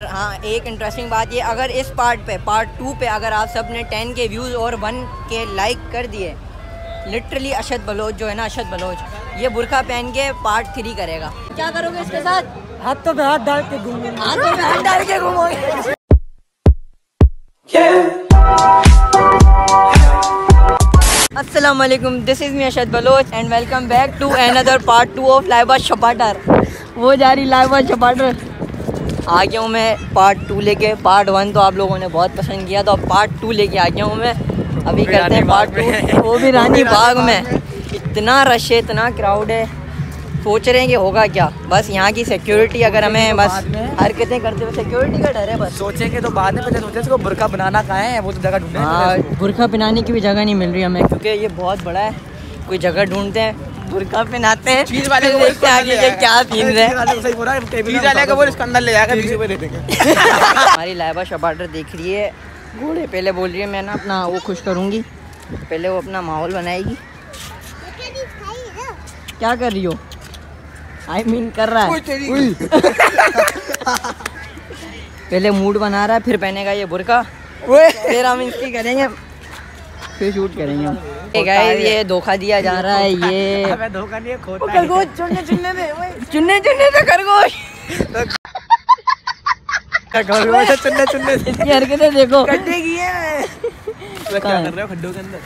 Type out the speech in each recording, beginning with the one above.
हाँ एक इंटरेस्टिंग बात ये अगर इस पार्ट पे पार्ट टू पे अगर आप सबने टेन के व्यूज़ और वन के लाइक कर दिए लिटरली अशद बलोच जो है ना अशद बलोच ये बुरखा पहन के पार्ट थ्री करेगा। क्या करोगे इसके साथ? हाथों पे हाथ डाल के घूमूँगा हाथों में हाथ डाल के घूमोगे वालेकुम this is me Ashad Baloch and welcome back to another part two of Laiba छपाटर वो जा रही लाइबा छपाटर आ गया हूँ मैं पार्ट टू लेके। पार्ट वन तो आप लोगों ने बहुत पसंद किया तो अब पार्ट टू लेके आ गया हूँ मैं। अभी करते हैं पार्ट टू वो भी रानी बाग में। इतना रश है इतना क्राउड है। सोच रहे हैं कि होगा क्या। बस यहाँ की सिक्योरिटी अगर हमें बस हरकतें करते हुए सिक्योरिटी का डर है बस। सोचेंगे तो बाद में पहले सोचे इसको बुरका बनाना कहाँ है वो तो जगह ढूंढे हाँ बुरखा पहनाने की भी जगह नहीं मिल रही हमें क्योंकि ये बहुत बड़ा है। कोई जगह ढूंढते हैं। बुरखा पहनाते हैं। चीज़ वाले को आगे के क्या है। सही बोल रहा है चीज़ वाले का बोल इसके अंदर ले जाकर बीस रुपए दे देंगे हमारी लाइबा शपाटर देख रही है। घोड़े पहले बोल रही है मैं ना अपना वो खुश करूँगी। पहले वो अपना माहौल बनाएगी। क्या कर रही हो? आई I मीन mean, कर रहा है। पहले मूड बना रहा है फिर पहनेगा ये बुरका। फिर हम इसकी करेंगे फिर शूट करेंगे हम। ये धोखा दिया जा रहा है ये। धोखा है खरगोश चुनने चुनने चुनने चुनने खरगोश। चुनने चुनने इसकी हरकतें देखो। गड्ढे की है। क्या कर रहे हो खड्डों के अंदर?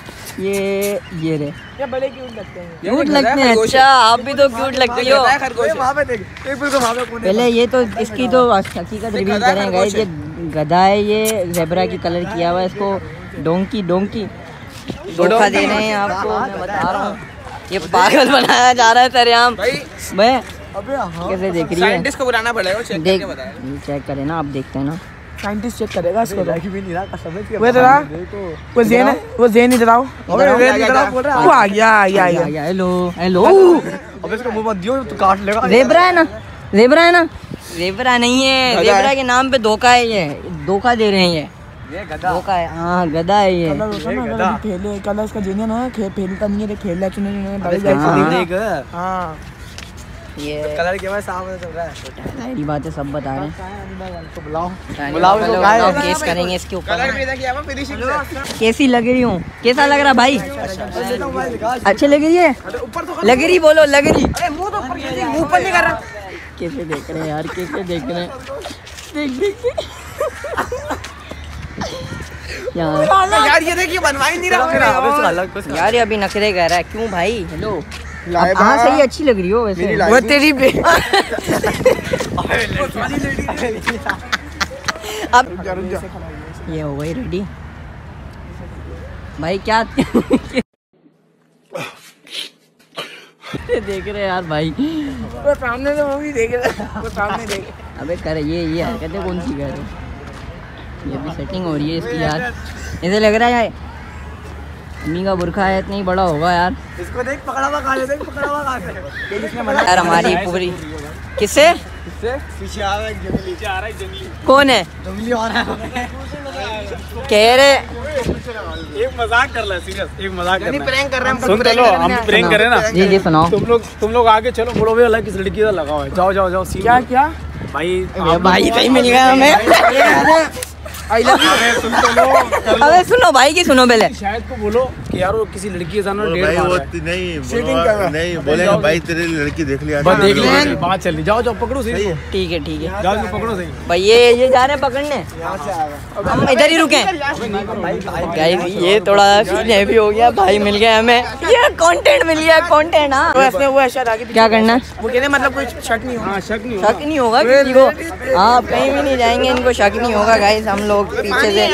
ये ये रे। ये बड़े क्यूट लगते हैं। क्यूट लगते हैं अच्छा आप भी तो क्यूट लगती हो वहाँ पे देख एक बिल्कुल वहाँ पे कोने पहले ये तो इसकी तो हकीकत रिवील गधा करें गाइस ये गधा है ये जेबरा की कलर किया हुआ है इसको डोंकी डोंकी। धोखा दे रहे हैं आपको मैं बता रहा हूँ। ये पागल बनाया जा रहा है सरेआम भाई मैं अबे हाँ। कैसे देख रही है? साइंटिस्ट को बुलाना पड़ेगा चेक देख करके बताएगा। चेक करें ना आप देखते हैं ना। साइंटिस्ट चेक करेगा इसको तो। भी नहीं रहा समझ के वो इधर वो जेन है वो जेन इधर आओ। इधर आओ। जेन इधर आओ बोल रहा है। वो आ गया आ गया आ गया। हेलो हेलो अब इसको मुँह मत दियो तो काट लेगा। जेबरा है ना जेबरा है ना। जेबरा नहीं है गधा के नाम पे धोखा है ये। धोखा दे रहे हैं ये। ये गधा धोखा है हाँ गधा है ये। खेले कलर इसका है खे खेलता नहीं है खेल है? चुने बड़े हाँ। जाए देख हाँ। ये। कलर के बाद सामने चल रहा है। सारी बातें सब बता रहे हैं। तो बुलाओ। बुलाओ इसको लोग केस करेंगे इसके ऊपर। कलर भी देखिए अब फिनिशिंग कैसी लग रही हूँ? कैसा लग रहा भाई? अच्छे लग रही है? ऊपर तो लग रही बोलो लग रही। अरे मुँह तो ऊपर ऊपर नहीं कर रहा। कैसे देख रहे हैं यार कैसे देख रहे हैं? देख देख। के। यार यार ये देखिए बनवा ही नहीं रहा अब इसका हूँ अलग कुछ यार ये अभी नखरे कह रहा है। क्यों भाई? हेलो। हाँ सही अच्छी लग रही हो वैसे? वो तेरी बे अब ये हो गई रेडी भाई क्या देख रहे यार भाई। वो सामने से मूवी देख रहा वो सामने देख। अबे कर ये ये हरकतें कौन सी कर रहे हो? ये भी सेटिंग हो रही है इसकी यार। ऐसे लग रहा है यार अम्मी का बुरखा है इतना ही बड़ा होगा यार। इसको देख पकड़ा हुआ कहाँ देख पकड़ा हुआ मना यार हमारी पूरी किससे? इससे पीछे आ रहा है जंगली। पीछे आ रहा है जंगली। कौन है? जंगली आ रहा है। कह रहे एक मज़ाक कर रहा है सीरियस एक मज़ाक कर नहीं प्रैंक कर रहे हैं हम सुन चलो हम प्रैंक करें ना। जी जी सुनाओ। तुम लोग तुम लोग आगे चलो बोलो भैया किस लड़की का लगाओ। है जाओ जाओ जाओ क्या क्या? भाई भाई सही मिल गया हमें। आई लव अरे सुन तो लो अबे सुनो भाई की सुनो पहले। शायद को बोलो कि यार वो किसी लड़की के साथ ना डेट मार रहा है। नहीं Cheating कर रहा है। नहीं बोलेगा भाई तेरी लड़की देख लिया बस देख लो बात चल रही जाओ जाओ पकड़ो सही ठीक है ठीक है। जाओ पकड़ो सही भाई ये ये जा रहे हैं पकड़ने। हम इधर ही रुके। गाइस ये थोड़ा सीन हैवी हो गया भाई मिल गया हमें। ये कंटेंट मिल गया कंटेंट हाँ। वो इसमें वो ऐसा आगे क्या करना? है वो कहते हैं मतलब कोई शक नहीं होगा। हाँ शक नहीं शक नहीं होगा किसी को। आप कहीं भी नहीं जाएँगे इनको शक नहीं होगा गाइस हम लोग पीछे से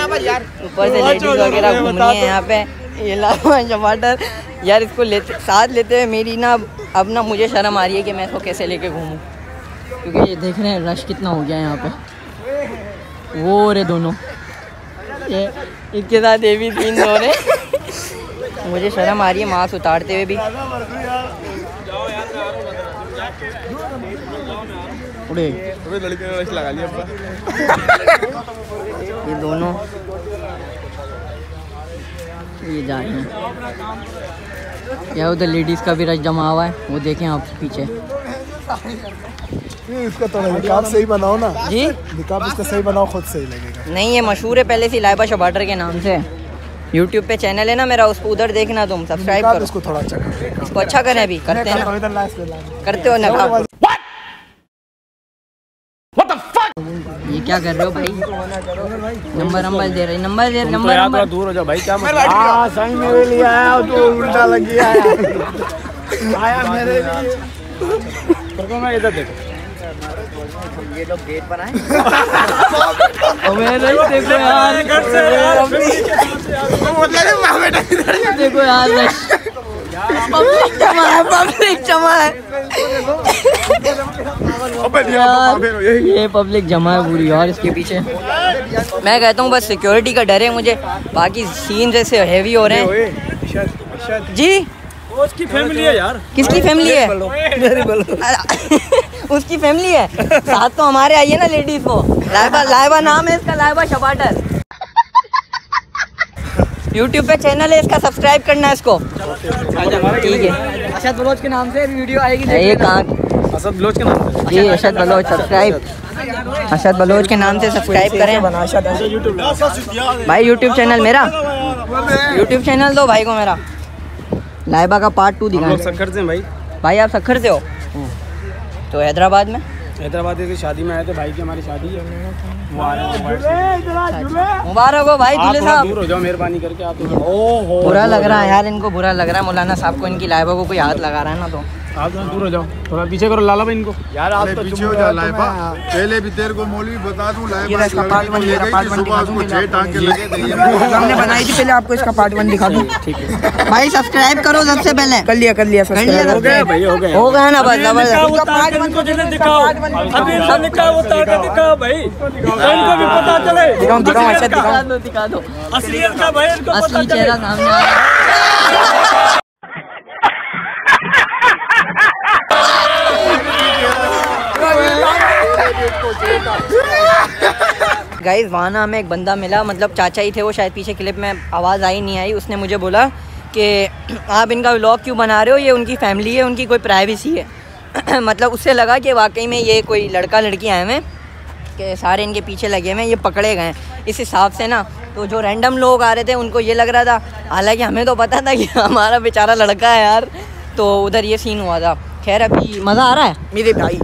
ऊपर से लेडीज़ वगैरह घूम रही हैं यहाँ पे। ये लावा टमाटर यार इसको लेते साथ लेते हुए मेरी ना अब ना मुझे शर्म आ रही है कि मैं इसको कैसे लेके घूमूं। क्योंकि ये देख रहे हैं रश कितना हो गया है यहाँ पे। वो रे दोनों। ये इनके साथ ये भी तीन दो रहे मुझे शर्म आ रही है मास्क उतारते हुए भी। उड़े लड़की ने रश लगा लिया ये दोनों। ये जा रहे हैं। या उधर लेडीज़ का भी रश जमा हुआ है वो देखें आप पीछे। नहीं, इसका थोड़ा निकाब सही बनाओ ना। जी? निकाब इसका सही बनाओ खुद सही लगेगा। नहीं ये मशहूर है पहले से लाइबा शबाटर के नाम से। यूट्यूब पे चैनल है ना मेरा उसको उधर देखना तुम सब्सक्राइब करो। इसको थोड़ा अच्छा कर। इसको अच्छा करें अभी करते हैं करते हो ना क्या कर रहे हो भाई? नंबर नंबर दे रहे नंबर दे नंबर नंबर दूर हो जाओ भाई क्या हाँ सही मेरे लिए आया तो उल्टा लग गया आया मेरे लिए। मैं इधर देखो। ये लोग गेट बनाए अबे नहीं देखो यार। देखो यार पब्लिक जमा है पब्लिक जमा है ये पब्लिक जमा है पूरी यार इसके पीछे। मैं कहता हूँ बस सिक्योरिटी का डर है मुझे। बाकी सीन जैसे हैवी हो रहे हैं। जी? उसकी फैमिली है यार। किसकी फैमिली है? उसकी फैमिली है। साथ तो हमारे आई है ना लेडीज़ को लाइबा लाइबा नाम है इसका लाइबा शबाटर। यूट्यूब पे चैनल है इसका सब्सक्राइब करना है इसको। ठीक है। अशद बलोच के नाम से वीडियो आएगी ये कहाँ? असद बलोच के नाम से। जी अशद बलोच सब्सक्राइब अशद बलोच के नाम से सब्सक्राइब करें। भाई यूट्यूब चैनल मेरा। यूट्यूब चैनल दो भाई को मेरा। लाइबा का पार्ट टू दिखा लोग सखर से भाई। भाई आप सखर से हो? तो हैदराबाद में। हैदराबाद की शादी में आए थे भाई की हमारी शादी। है मुबारक हो भाई दूल्हे साहब। दूर हो जाओ मेहरबानी करके आप ओहो। बुरा लग रहा है यार इनको बुरा लग रहा है। मौलाना साहब को इनकी लाइबा को कोई हाथ लगा रहा है ना तो। आप थोड़ा दूर हो जाओ। थोड़ा पीछे करो लाला भाई इनको। यार आप तो पीछे हो जा लाइबा। पहले भी तेरे को मौलवी बता दूँ लाइबा इसका one, मेरा part one सुबह दिखा दूँ उसको छह टांग के लगे थे। हमने बनाई थी पहले आपको इसका पार्ट वन दिखा दूँ। ठीक है। भाई सब्सक्राइब करो सबसे पहले। कर लिया कर लिया कर लिया subscribe। हो गए भाई हो गए हो गया ना बस ज़बरदस्त। उसका पार्ट वन को जल्दी दिखाओ। अभी इनसे निकाह वो ताकत दिखा भाई। इनको भी पता चले। दिखाओ दिखाओ अशद दिखाओ दिखा दो असलियत का भाई इनको असली चेहरा सामने आ गाइस वहाँ ना हमें एक बंदा मिला मतलब चाचा ही थे वो, शायद पीछे क्लिप में आवाज़ आई नहीं आई, उसने मुझे बोला कि, आप इनका व्लॉग क्यों बना रहे हो? ये उनकी फैमिली है, उनकी कोई प्राइवेसी है। मतलब उससे लगा कि वाकई में ये कोई लड़का लड़की आए हुए कि सारे इनके पीछे लगे हुए हैं, ये पकड़े गए इस हिसाब से ना तो जो रैंडम लोग आ रहे थे, उनको ये लग रहा था, हालाँकि हमें तो पता था कि हमारा बेचारा लड़का है यार तो उधर ये सीन हुआ था। खैर, अभी मज़ा आ रहा है? मेरे भाई।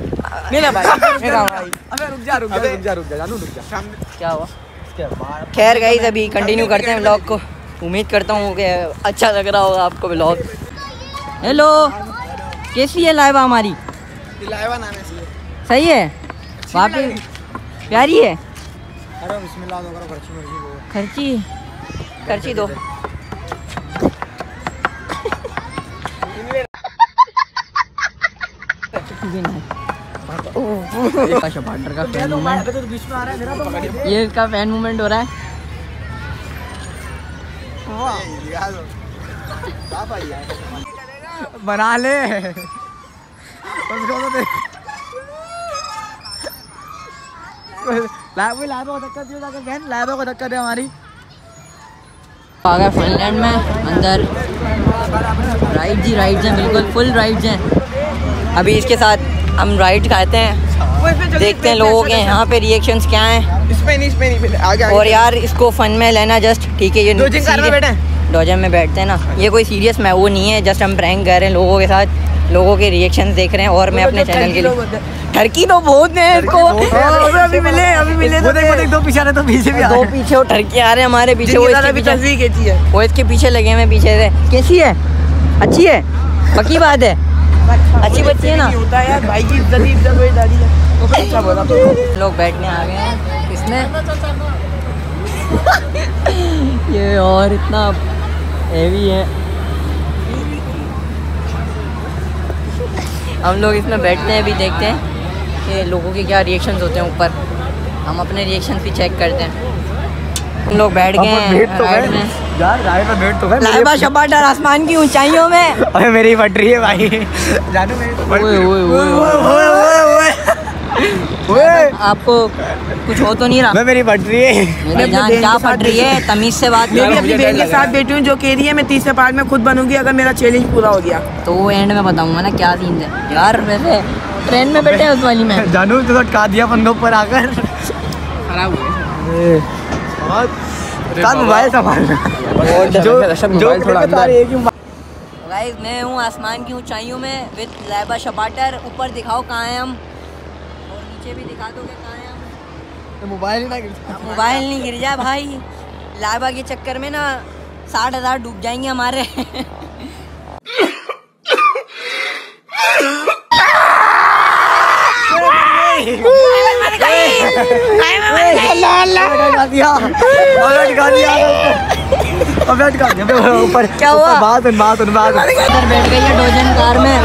मेरा भाई मेरा भाई। अबे रुक जा रुक जा रुक जा रुक जा जानू रुक जा। क्या हुआ? खैर गाइस अभी कंटिन्यू करते हैं व्लॉग को। उम्मीद करता हूँ कि अच्छा लग रहा होगा आपको व्लॉग हेलो कैसी है लाइवा हमारी? लाइवा नाम है सही है। वाकई प्यारी है? अरे बिस्मिल्लाह तो करो खर्ची मर्ज़ी को खर्ची खर्ची दो। का फ़ैन मूवमेंट तो बीच में आ रहा है मेरा तो ये इसका फ़ैन मूवमेंट हो रहा है। बना ले। उसको तो देख। लाइव लाइव को धक्का दियो जाकर बहन लाइव को धक्का दे हमारी। आ गए फिनलैंड में अंदर। राइड जी राइड्स हैं बिल्कुल फुल राइड्स हैं। अभी इसके साथ हम राइड खाते हैं। देखते हैं लोगों के यहाँ पे रिएक्शन क्या है? इस नहीं इस नहीं आगे और यार इसको फन में लेना जस्ट ठीक है ये डोजन में बैठते हैं ना। ये कोई सीरियस मैं वो नहीं है जस्ट हम प्रैंक कर रहे हैं लोगों के साथ लोगों के रिएक्शंस देख रहे हैं और मैं अपने चैनल के लिए ठरकी तो बहुत है इसको अभी मिले अभी मिले तो देख देख दो पीछे आ रहे तो पीछे भी दो पीछे वो ठरकी आ रहे हैं हमारे पीछे वो इसके पीछे। तस्वीर खींची है। वो इसके पीछे लगे हुए हैं पीछे से। कैसी है? अच्छी है? पक्की बात है? अच्छी बच्ची है ना? होता है यार भाई की इज़्ज़त इज़्ज़त वही दादी है। तो अच्छा तो लोग बैठने आ गए हैं। किसने? ये और इतना हैवी है। हम लोग इसमें बैठते हैं अभी देखते हैं कि लोगों के क्या रिएक्शंस होते हैं ऊपर। हम अपने रिएक्शंस भी चेक करते हैं। हम लोग बैठ गए हैं राइड में। यार बैठ तो है। लाइबा आसमान की ऊंचाइयों में। अरे मेरी फट रही है भाई। जानू मेरी तो ओए ओए ओए ओए आपको कुछ हो तो नहीं रहा। मैं मेरी फट रही है। मेरी जान क्या फट रही है? तमीज से बात मैं भी अपनी बहन के साथ बैठी हूँ जो कह रही है मैं तीसरे पार्ट में खुद बनूँगी अगर मेरा चैलेंज पूरा हो गया। तो वो एंड में बताऊँगा ना क्या सीन है। यार वैसे ट्रेन में बैठे उस वाली में। जानू तो का दिया बंदों पर आकर। खराब हो मोबाइल संभालना? जो जो थोड़ा अंदर। गाइस मैं हूँ आसमान की ऊंचाइयों में विद लाइबा शपाटर ऊपर दिखाओ कहाँ हैं हम। नीचे भी दिखा दोगे कहाँ हैं हम मोबाइल ही ना गिरता मोबाइल नहीं गिर जाए भाई लाइबा के चक्कर में ना साठ हज़ार डूब जाएँगे हमारे ऊपर क्या हुआ? बात उन बात उन बात बैठ गई है डोजन कार में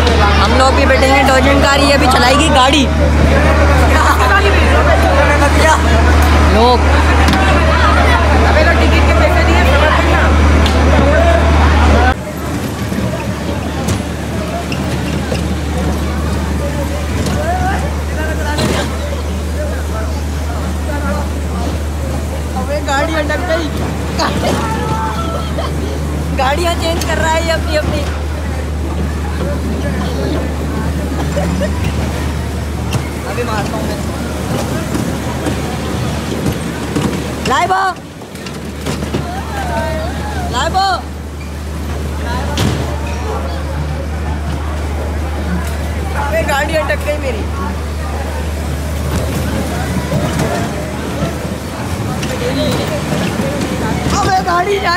हम लोग भी बैठेंगे डोजन कार ये भी चलाएगी गाड़ी 六。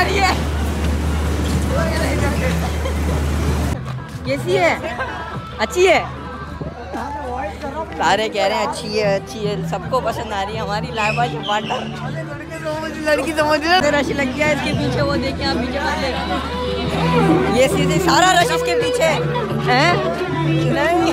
रही है कैसी है। अच्छी है। सारे कह रहे हैं अच्छी है अच्छी है। सबको पसंद आ रही है हमारी लाइबा चपाटा लड़की समझ रहे रश लग गया इसके पीछे वो देखिए आप पीछे ये सीधे सारा रश इसके पीछे हैं। नहीं।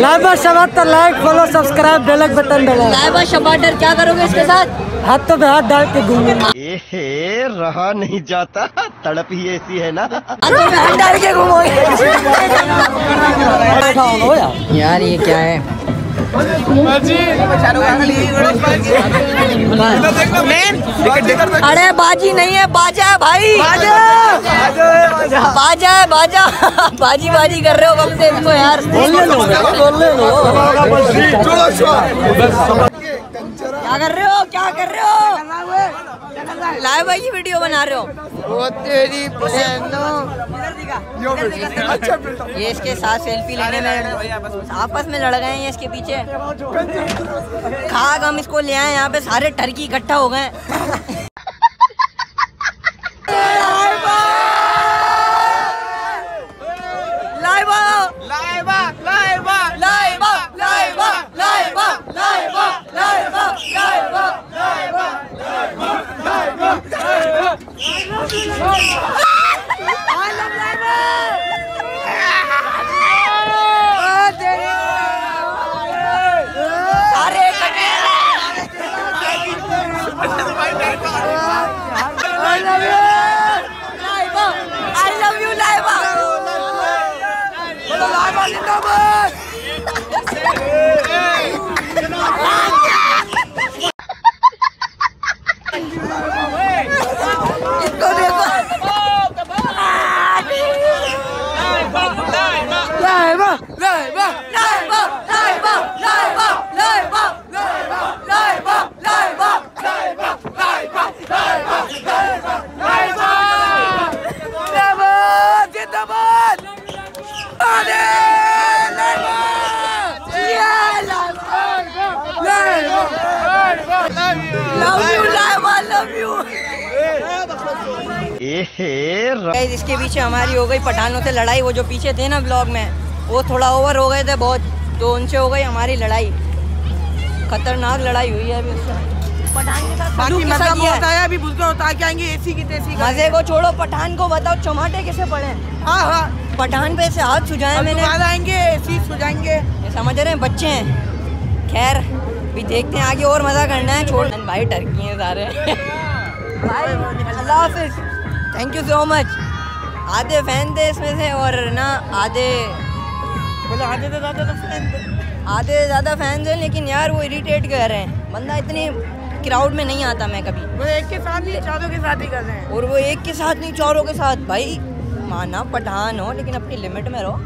लाइव शबातर like follow subscribe bell button दबाओ लाइबा शपाटर क्या करोगे इसके साथ? हाथों पे हाथ डाल के घूमूँगा एहे रहा नहीं जाता। तड़प ही ऐसी है ना। के यार ये क्या है? अरे बाजी नहीं है बाजा है भाई। बाजा! है बाजा। बाजी बाजी कर रहे हो कब से इसको यार। क्या कर रहे हो? क्या कर रहे हो? लाइव भाई की वीडियो बना रहे हो। वो तेरी ये इसके साथ सेल्फी लेने में आपस में लड़ गए हैं इसके पीछे। खाक हम इसको ले आए यहाँ पे सारे टर्की इकट्ठा हो गए गाइस इसके पीछे हमारी हो गई पठानों से लड़ाई। वो जो पीछे थे ना ब्लॉग में वो थोड़ा ओवर हो गए थे बहुत तो उनसे हो गई हमारी लड़ाई। खतरनाक लड़ाई हुई है अभी उससे। पठान के साथ बाकी मज़ा बहुत है? आया अभी के होता के आएँगे एसी की तेसी का मज़े को छोड़ो पठान को बताओ चमाटे कैसे पड़े? हाँ हाँ। पठान पे से हाथ सुझाए मैंने। आएँगे एसी सो जाएँगे ये समझ रहे हैं बच्चे हैं। खैर भी देखते हैं आगे और मज़ा करना है छोड़। भाई टर्की हैं सारे। भाई अल्लाह हाफिज। थैंक यू सो मच आधे फ़ैन थे इसमें से और ना आधे बोले आधे से ज़्यादा तो फ़ैन थे। आधे ज़्यादा फैंस हैं लेकिन यार वो इरीटेट कर रहे हैं। बंदा इतनी क्राउड में नहीं आता मैं कभी। वो एक के साथ ही चारों के साथ ही कर रहे हैं। और वो एक के साथ नहीं चारों के साथ। भाई माना पठान हो लेकिन अपनी लिमिट में रहो।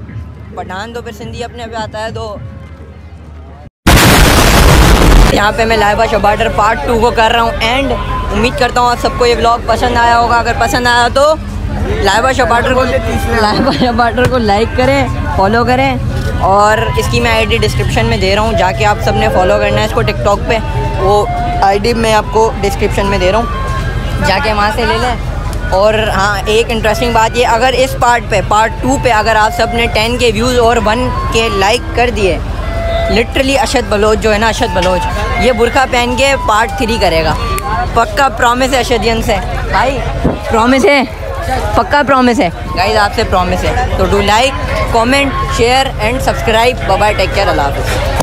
पठान तो फिर सिंधी अपने पे आता है तो यहाँ पे मैं लाइबा शबाटर पार्ट टू को कर रहा हूँ एंड उम्मीद करता हूँ आप सबको ये ब्लॉग पसंद आया होगा। अगर पसंद आया तो लाइबा शबाटर को लाइबा शबाटर को लाइक करें फॉलो करें और इसकी मैं आईडी डिस्क्रिप्शन में दे रहा हूँ जाके आप सबने फॉलो करना है इसको टिकटॉक पे। वो आईडी मैं आपको डिस्क्रिप्शन में दे रहा हूँ। जाके वहाँ से ले लें। और हाँ एक इंटरेस्टिंग बात ये अगर इस पार्ट पे पार्ट टू पे अगर आप सबने टेन के व्यूज़ और वन के लाइक कर दिए लिटरली अशद बलोच जो है ना अशद बलोच ये बुरखा पहन के पार्ट थ्री करेगा। पक्का प्रॉमिस है अशदियन से। भाई प्रॉमिस है। पक्का प्रॉमिस है। गाइज़ आपसे प्रॉमिस है। तो do like comment share and subscribe bye take care अल्लाह हाफिज़